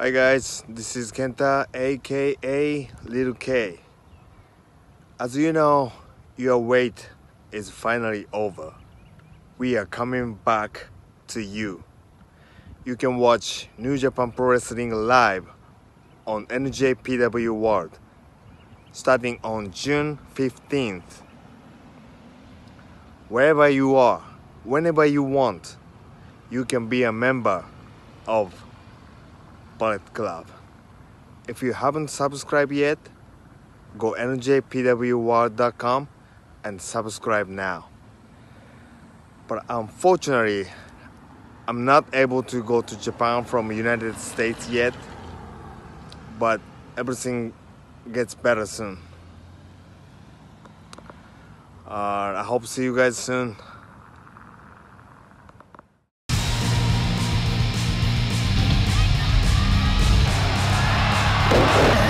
Hi guys, this is Kenta aka Little K. As you know, your wait is finally over. We are coming back to you. You can watch New Japan Pro Wrestling live on NJPW World starting on June 15th. Wherever you are, whenever you want, you can be a member of Bullet Club. If you haven't subscribed yet, go njpwworld.com and subscribe now. But unfortunately, I'm not able to go to Japan from United States yet. But everything gets better soon. Uh, I hope to see you guys soon. Yeah.